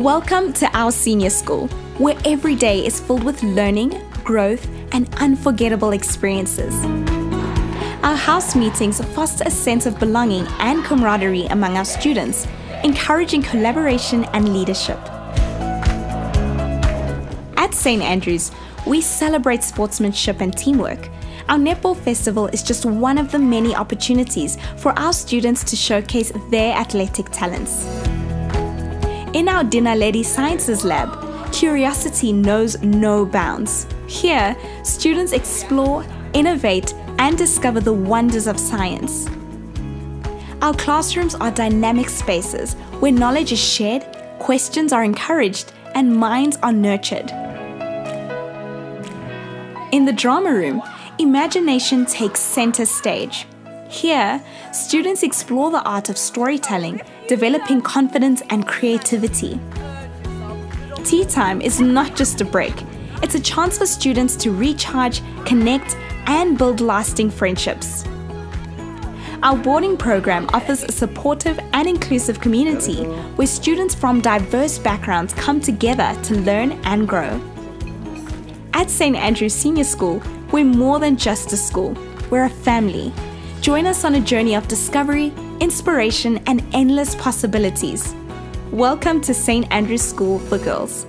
Welcome to our senior school, where every day is filled with learning, growth, and unforgettable experiences. Our house meetings foster a sense of belonging and camaraderie among our students, encouraging collaboration and leadership. At St. Andrews, we celebrate sportsmanship and teamwork. Our Netball Festival is just one of the many opportunities for our students to showcase their athletic talents. In our Dinner Lady Sciences Lab, curiosity knows no bounds. Here, students explore, innovate, and discover the wonders of science. Our classrooms are dynamic spaces where knowledge is shared, questions are encouraged, and minds are nurtured. In the drama room, imagination takes center stage. Here, students explore the art of storytelling, developing confidence and creativity. Tea time is not just a break, it's a chance for students to recharge, connect, and build lasting friendships. Our boarding program offers a supportive and inclusive community where students from diverse backgrounds come together to learn and grow. At St. Andrew's Senior School, we're more than just a school, we're a family. Join us on a journey of discovery, inspiration, and endless possibilities. Welcome to St. Andrew's School for Girls.